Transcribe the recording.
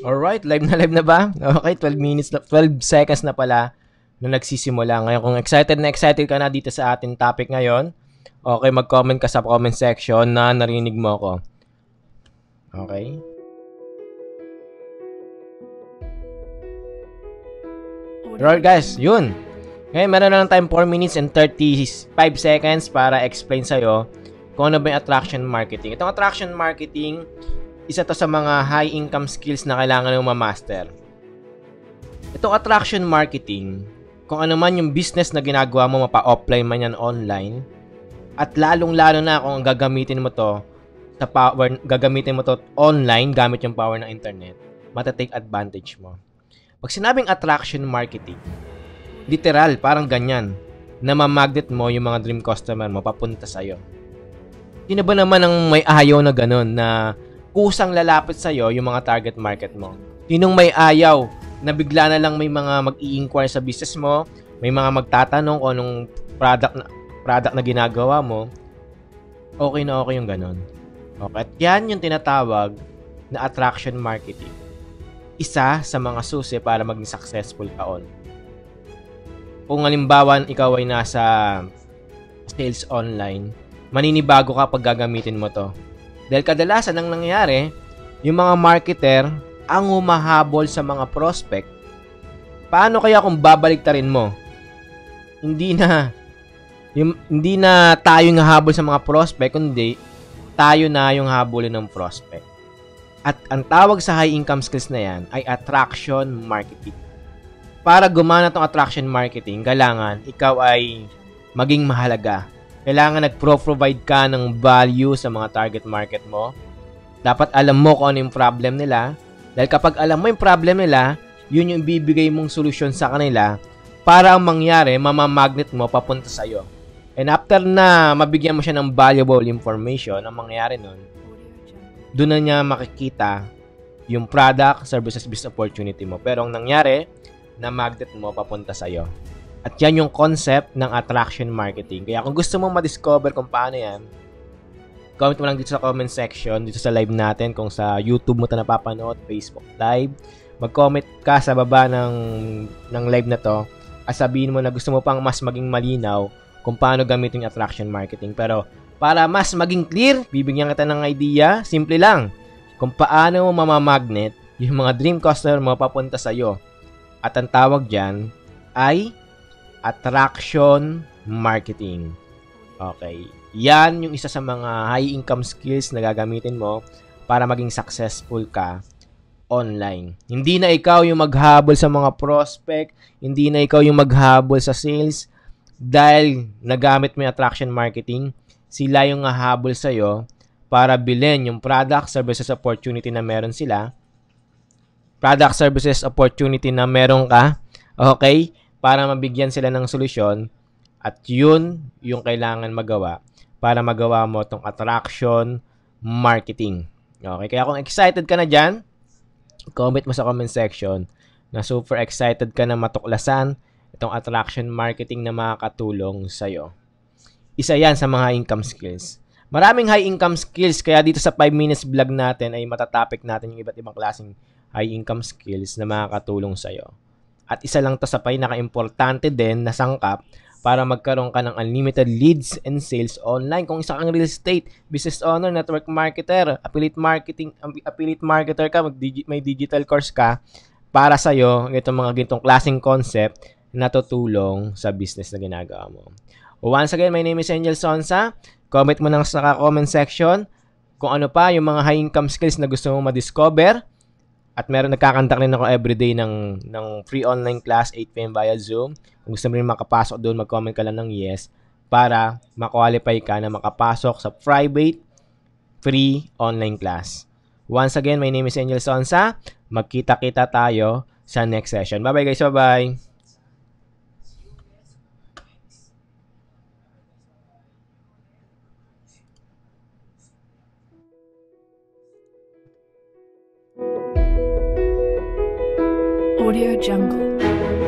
Alright, live na live na ba? Okay, 12 minutes na, 12 seconds na pala na nagsisimula. Ngayon, kung excited na excited ka na dito sa ating topic ngayon, okay, mag-comment ka sa comment section na narinig mo ako. Okay? Alright guys, yun. Ngayon, meron na lang tayong 4 minutes and 35 seconds para explain sa'yo kung ano ba yung attraction marketing. Itong attraction marketing, isa to sa mga high income skills na kailangan mo ma-master. Itong attraction marketing, kung ano man yung business na ginagawa mo, mapa-offline man yan online, at lalong-lalo na kung gagamitin mo to sa power, gagamitin mo to online gamit yung power ng internet, matatake advantage mo. Pag sinabing attraction marketing, literal, parang ganyan, na mamagnet mo yung mga dream customer mo papunta sa'yo. Sino ba naman ang may ayaw na ganun na kusang lalapit sa iyo yung mga target market mo. Sinong may ayaw na bigla na lang may mga mag-i-inquire sa business mo, may mga magtatanong kung anong product na, product na ginagawa mo, okay na okay yung ganun. Okay? At yan yung tinatawag na attraction marketing. Isa sa mga susi para maging successful ka on. Kung halimbawa ikaw ay nasa sales online, maninibago ka pag gagamitin mo to dahil kadalasan ang nangyayari, yung mga marketer ang humahabol sa mga prospect. Paano kaya kung babaliktarin mo? Hindi na yung, hindi na tayo yung habol sa mga prospect, kundi tayo na yung habulin ng prospect. At ang tawag sa high income skills na yan ay attraction marketing. Para gumana tong attraction marketing, kailangan ikaw ay maging mahalaga kailangan nag-provide ka ng value sa mga target market mo. Dapat alam mo kung ano yung problem nila. Dahil kapag alam mo yung problem nila, yun yung bibigay mong solusyon sa kanila para ang mangyari, mamamagnet mo papunta sa'yo. And after na mabigyan mo siya ng valuable information, ang mangyayari nun, doon na niya makikita yung product, services, business opportunity mo. Pero ang nangyari, na magnet mo papunta sa'yo. At yan yung concept ng attraction marketing. Kaya kung gusto mong ma-discover kung paano yan, comment mo lang dito sa comment section, dito sa live natin, kung sa YouTube mo ito napapanood, Facebook live. Mag-comment ka sa baba ng, ng live na to at sabihin mo na gusto mo pang mas maging malinaw kung paano gamitin yung attraction marketing. Pero para mas maging clear, bibigyan kita ng idea, simple lang, kung paano mo mamamagnet yung mga dream customer mo papunta sa'yo. At ang tawag dyan ay attraction marketing. Okay. Yan yung isa sa mga high income skills na gagamitin mo para maging successful ka online. Hindi na ikaw yung maghabol sa mga prospect, hindi na ikaw yung maghabol sa sales dahil nagamit mo yung attraction marketing, sila yung hahabol sa iyo para bilhin yung product, services, opportunity na meron sila. Product, services, opportunity na meron ka. Okay? Para mabigyan sila ng solusyon at yun yung kailangan magawa para magawa mo tong attraction marketing. Okay, kaya kung excited ka na dyan, comment mo sa comment section na super excited ka na matuklasan itong attraction marketing na makakatulong sa'yo. Isa yan sa mga income skills. Maraming high income skills, kaya dito sa 5 minutes vlog natin ay matatopic natin yung iba't ibang klaseng high income skills na makakatulong sa'yo. At isa lang to sa pinaka-importante din na sangkap para magkaroon ka ng unlimited leads and sales online. Kung isa kang real estate, business owner, network marketer, affiliate marketing, affiliate marketer ka, may digital course ka, para sa iyo itong mga gintong klaseng concept na tutulong sa business na ginagawa mo. Once again, my name is Angel Sonsa. Comment mo lang sa comment section kung ano pa yung mga high income skills na gusto mo ma-discover at meron nagkakandak rin ako everyday ng, ng free online class, 8pm via Zoom. Kung gusto mo rin makapasok doon, mag-comment ka lang ng yes para ma-qualify ka na makapasok sa private free online class. Once again, my name is Angel Sonsa. Magkita-kita tayo sa next session. Bye-bye guys. Bye-bye. Audio Jungle.